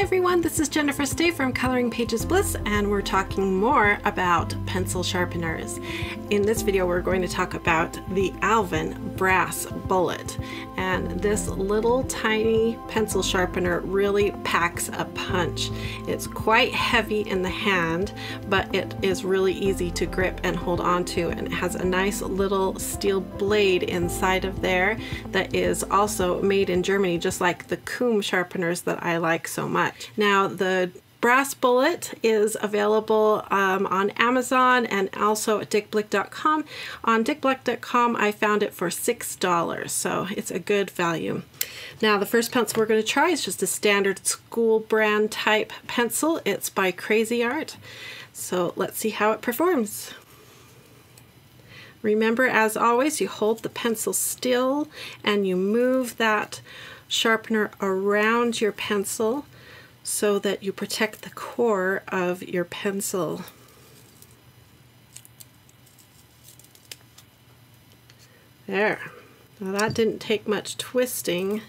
Hi everyone, this is Jennifer Stay from Coloring Pages Bliss and we're talking more about pencil sharpeners. In this video we're going to talk about the Alvin Brass Bullet and this little tiny pencil sharpener really packs a punch. It's quite heavy in the hand but it is really easy to grip and hold on to and it has a nice little steel blade inside of there that is also made in Germany just like the KUM sharpeners that I like so much Now the brass bullet is available um, on Amazon and also at dickblick.com. On dickblick.com I found it for $6 so it's a good value. Now the first pencil we're going to try is just a standard school brand type pencil. It's by Cra-Z-Art. So let's see how it performs. Remember as always you hold the pencil still and you move that sharpener around your pencil so that you protect the core of your pencil. There. Now that didn't take much twisting.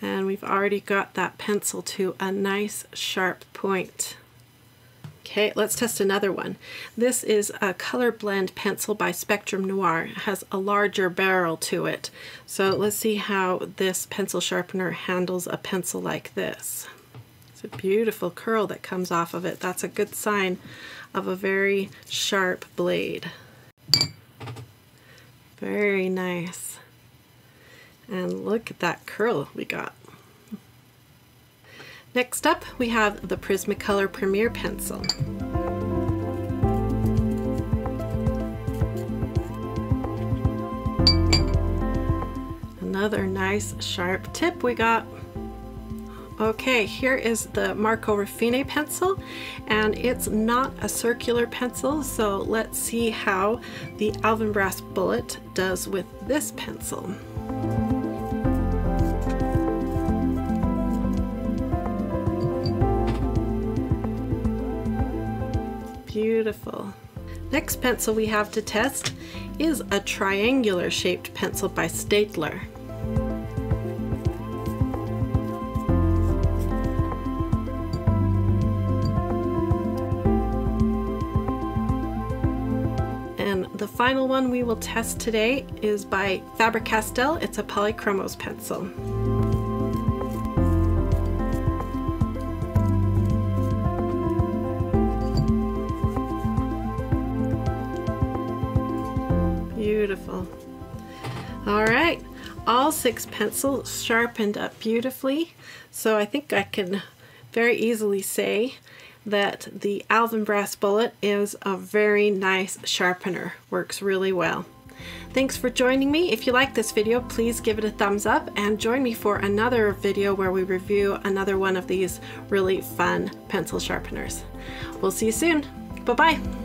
And we've already got that pencil to a nice sharp point. Okay, let's test another one. This is a color blend pencil by Spectrum Noir. It has a larger barrel to it. So let's see how this pencil sharpener handles a pencil like this. It's a beautiful curl that comes off of it. That's a good sign of a very sharp blade. Very nice. And look at that curl we got. Next up, we have the Prismacolor Premier Pencil. Another nice sharp tip we got. Okay, here is the Marco Raffine pencil, and it's not a circular pencil, so let's see how the Alvin Brass Bullet does with this pencil. Beautiful. Next pencil we have to test is a triangular shaped pencil by Staedtler. And the final one we will test today is by Faber-Castell. It's a Polychromos pencil. Beautiful. All right, all six pencils sharpened up beautifully. So I think I can very easily say that the Alvin Brass Bullet is a very nice sharpener. Works really well. Thanks for joining me. If you like this video, please give it a thumbs up and join me for another video where we review another one of these really fun pencil sharpeners. We'll see you soon. Bye-bye.